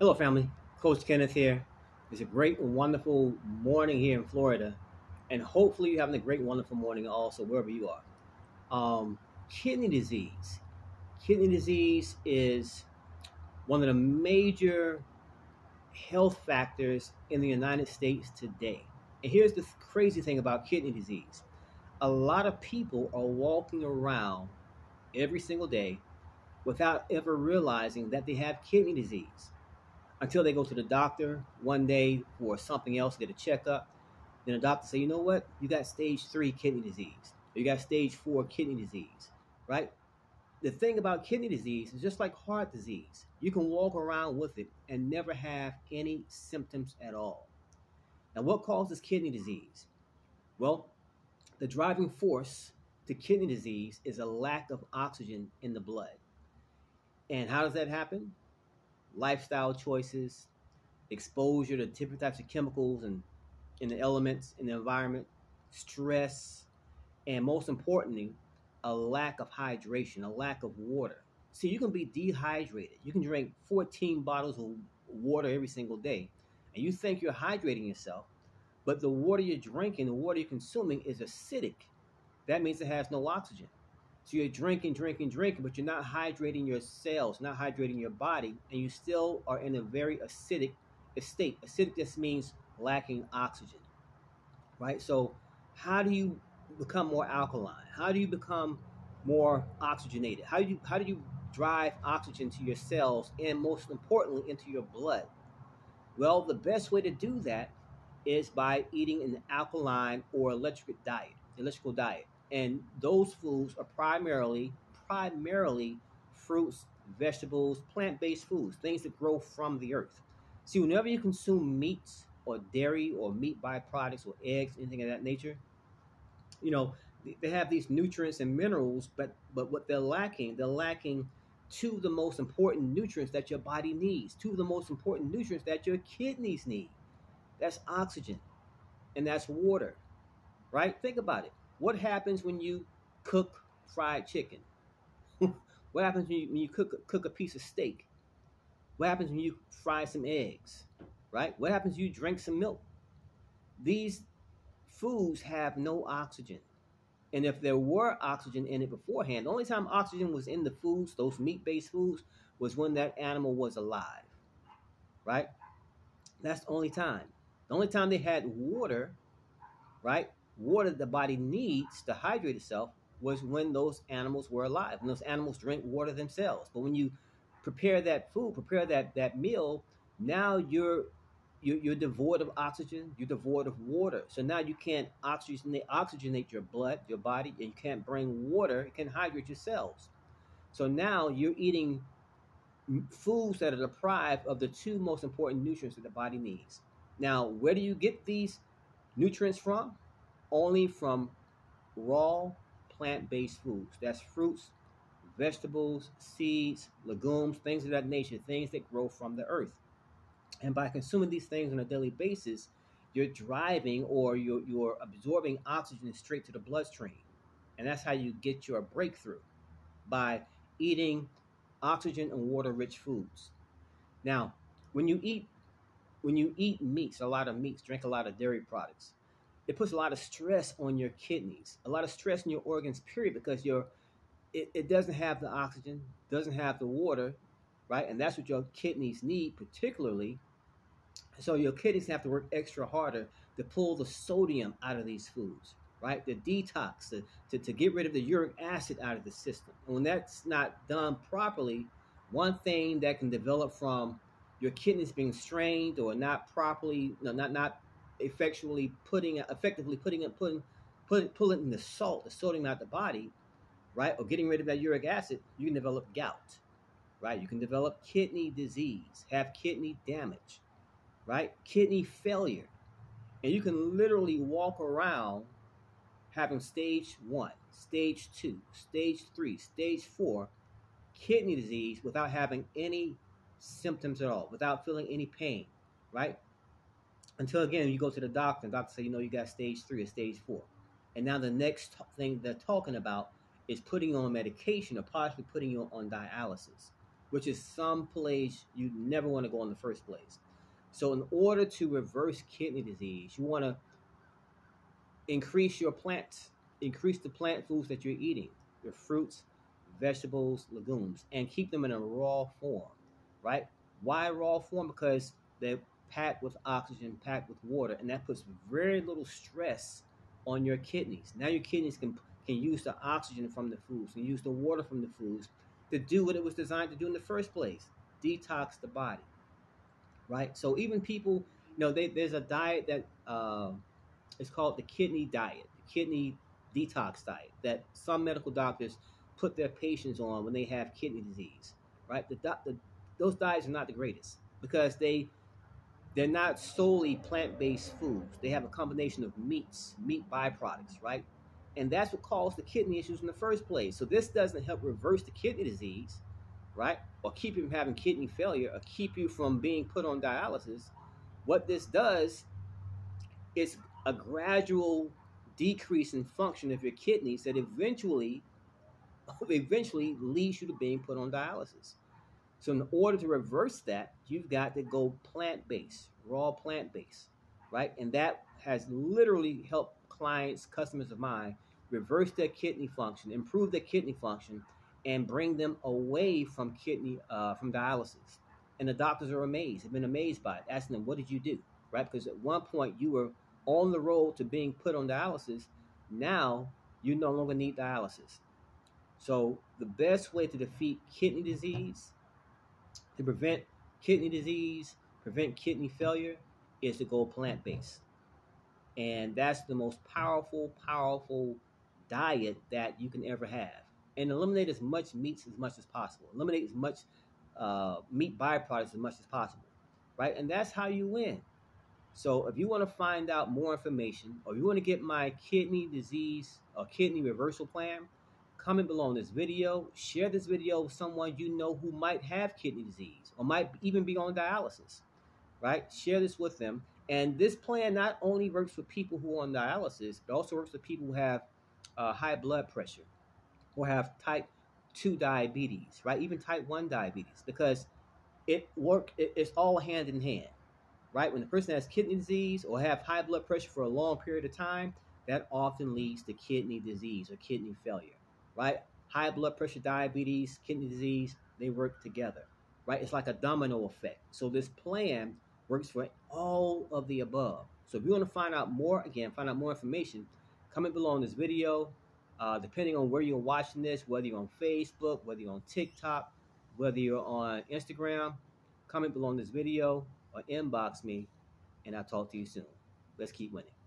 Hello, family. Coach Kenneth here. It's a great, wonderful morning here in Florida, and hopefully you're having a great, wonderful morning also wherever you are. Um, kidney disease. Kidney disease is one of the major health factors in the United States today. And here's the crazy thing about kidney disease a lot of people are walking around every single day without ever realizing that they have kidney disease until they go to the doctor one day for something else, get a checkup. Then the doctor say, you know what? You got stage three kidney disease. You got stage four kidney disease, right? The thing about kidney disease is just like heart disease. You can walk around with it and never have any symptoms at all. Now, what causes kidney disease? Well, the driving force to kidney disease is a lack of oxygen in the blood. And how does that happen? Lifestyle choices, exposure to different types of chemicals and in the elements in the environment, stress, and most importantly, a lack of hydration, a lack of water. See, you can be dehydrated. You can drink 14 bottles of water every single day, and you think you're hydrating yourself, but the water you're drinking, the water you're consuming is acidic. That means it has no oxygen. So you're drinking, drinking, drinking, but you're not hydrating your cells, not hydrating your body, and you still are in a very acidic state. Acidic just means lacking oxygen, right? So, how do you become more alkaline? How do you become more oxygenated? How do you how do you drive oxygen to your cells and most importantly into your blood? Well, the best way to do that is by eating an alkaline or electric diet, electrical diet and those foods are primarily primarily fruits, vegetables, plant-based foods, things that grow from the earth. See, whenever you consume meats or dairy or meat byproducts or eggs, anything of that nature, you know they have these nutrients and minerals, but but what they're lacking, they're lacking two of the most important nutrients that your body needs, two of the most important nutrients that your kidneys need. That's oxygen and that's water, right? Think about it. What happens when you cook fried chicken? what happens when you, when you cook, cook a piece of steak? What happens when you fry some eggs? Right? What happens when you drink some milk? These foods have no oxygen. And if there were oxygen in it beforehand, the only time oxygen was in the foods, those meat based foods, was when that animal was alive. Right? That's the only time. The only time they had water, right, water the body needs to hydrate itself was when those animals were alive, when those animals drink water themselves. But when you prepare that food, prepare that that meal, now you're you're, you're devoid of oxygen, you're devoid of water. So now you can't oxygenate, oxygenate your blood, your body, and you can't bring water, it can't hydrate your cells. So now you're eating foods that are deprived of the two most important nutrients that the body needs. Now, where do you get these nutrients from? Only from raw plant-based foods. That's fruits, vegetables, seeds, legumes, things of that nature, things that grow from the earth. And by consuming these things on a daily basis, you're driving or you're, you're absorbing oxygen straight to the bloodstream. And that's how you get your breakthrough by eating oxygen and water rich foods. Now, when you eat when you eat meats, a lot of meats, drink a lot of dairy products, it puts a lot of stress on your kidneys, a lot of stress in your organs, period, because your it, it doesn't have the oxygen, doesn't have the water, right? And that's what your kidneys need, particularly. So your kidneys have to work extra harder to pull the sodium out of these foods, right? The detox, to, to, to get rid of the uric acid out of the system. And when that's not done properly, one thing that can develop from your kidneys being strained or not properly, no, not not effectually putting effectively putting it putting put, pulling the salt, the sodium out the body, right, or getting rid of that uric acid, you can develop gout, right? You can develop kidney disease, have kidney damage, right? Kidney failure. And you can literally walk around having stage one, stage two, stage three, stage four kidney disease without having any symptoms at all, without feeling any pain, right? Until again you go to the doctor and doctor say you know you got stage three or stage four and now the next thing they're talking about is putting you on medication or possibly putting you on dialysis which is some place you never want to go in the first place. So, in order to reverse kidney disease, you want to increase your plants, increase the plant foods that you're eating, your fruits, vegetables, legumes, and keep them in a raw form, right? Why raw form? Because they're packed with oxygen, packed with water, and that puts very little stress on your kidneys. Now your kidneys can can use the oxygen from the foods, can use the water from the foods to do what it was designed to do in the first place, detox the body. Right? So even people, you know, they, there's a diet that uh, is called the kidney diet, the kidney detox diet that some medical doctors put their patients on when they have kidney disease. Right? The, the those diets are not the greatest because they they're not solely plant-based foods. They have a combination of meats, meat byproducts, right? And that's what caused the kidney issues in the first place. So this doesn't help reverse the kidney disease, right? Or keep you from having kidney failure or keep you from being put on dialysis. What this does is a gradual decrease in function of your kidneys that eventually eventually leads you to being put on dialysis. So in order to reverse that, you've got to go plant-based, raw plant-based, right? And that has literally helped clients, customers of mine, reverse their kidney function, improve their kidney function, and bring them away from kidney uh, from dialysis. And the doctors are amazed, have been amazed by it, asking them, "What did you do?" Right? Because at one point you were on the road to being put on dialysis. Now you no longer need dialysis. So the best way to defeat kidney disease to prevent kidney disease, prevent kidney failure, is to go plant based. And that's the most powerful, powerful diet that you can ever have. And eliminate as much meats as much as possible. Eliminate as much uh, meat byproducts as much as possible. Right? And that's how you win. So if you want to find out more information or you want to get my kidney disease or kidney reversal plan, comment below on this video. Share this video with someone you know who might have kidney disease or might even be on dialysis, right? Share this with them. And this plan not only works for people who are on dialysis, but also works for people who have uh, high blood pressure or have type 2 diabetes, right? Even type 1 diabetes, because it work. It, it's all hand in hand, right? When the person has kidney disease or have high blood pressure for a long period of time, that often leads to kidney disease or kidney failure right? High blood pressure, diabetes, kidney disease, they work together, right? It's like a domino effect. So this plan works for all of the above. So if you want to find out more, again, find out more information, comment below on this video. Uh, depending on where you're watching this, whether you're on Facebook, whether you're on TikTok, whether you're on Instagram, comment below on this video or inbox me, and I'll talk to you soon. Let's keep winning.